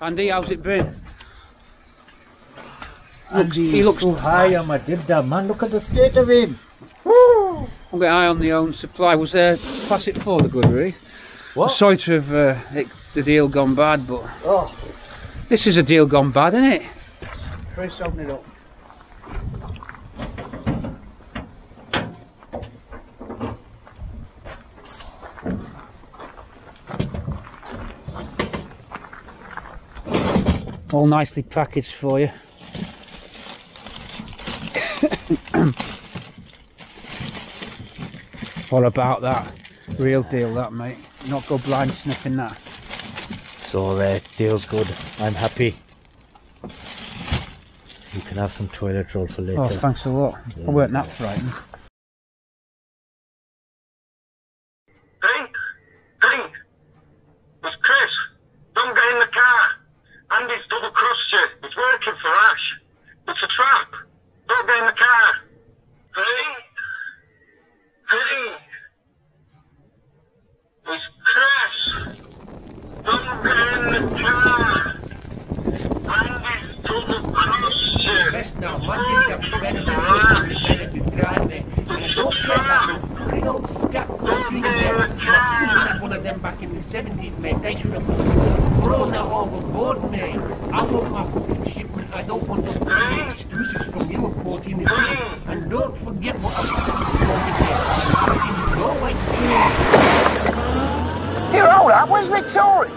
Andy, how's it been? Looks, he looks too high on my dibdab, man. Look at the state of him. I'm getting high on the own supply. Was there Classic for the Goodery? What? Sorry to have uh, it, the deal gone bad, but Oh, this is a deal gone bad, isn't it? Chris, open it up. All nicely packaged for you. what about that? Real deal, that mate. Not go blind sniffing that. so uh, deal's good. I'm happy. You can have some toilet roll for later. Oh, thanks a lot. I weren't that frightened. Best now, man, you better be better be driving. And don't get that fucking old scap country there. That one of them back in the 70s, mate. They should have thrown that overboard, mate. I want my fucking shipment. I don't want no excuses from you of 14 this year. And don't forget what I'm talking about. No way. Here, hold up. Where's Victoria?